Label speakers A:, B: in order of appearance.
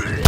A: three.